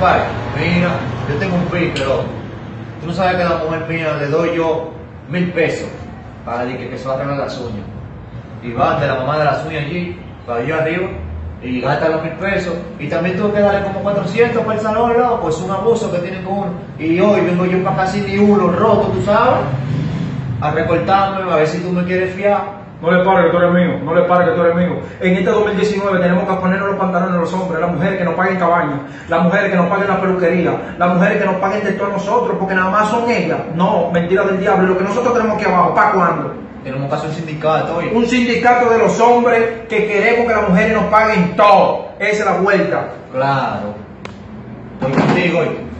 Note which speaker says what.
Speaker 1: Pai, mira, yo tengo un pique, loco. Tú no sabes que a la mujer mía le doy yo mil pesos para que, que se va a arreglar las uñas. Y van de la mamá de las uñas allí, para allá arriba, y gasta los mil pesos. Y también tuve que darle como 400 para el salón, loco. Es un abuso que tienen con uno. Y hoy vengo yo para casi ni uno roto, tú sabes, a recortarme, a ver si tú me quieres fiar.
Speaker 2: No le pare que tú eres mío, no le pare que tú eres mío. En este 2019 tenemos que ponernos los pantalones a los hombres, las mujeres que nos paguen cabaña, las mujeres que nos paguen la peluquería, las mujeres que nos paguen de todo a nosotros, porque nada más son ellas. No, mentira del diablo. Lo que nosotros tenemos aquí abajo, ¿para cuándo?
Speaker 1: Tenemos que hacer un sindicato, oye.
Speaker 2: Un sindicato de los hombres que queremos que las mujeres nos paguen todo. Esa es la vuelta.
Speaker 1: Claro. Estoy contigo, oye.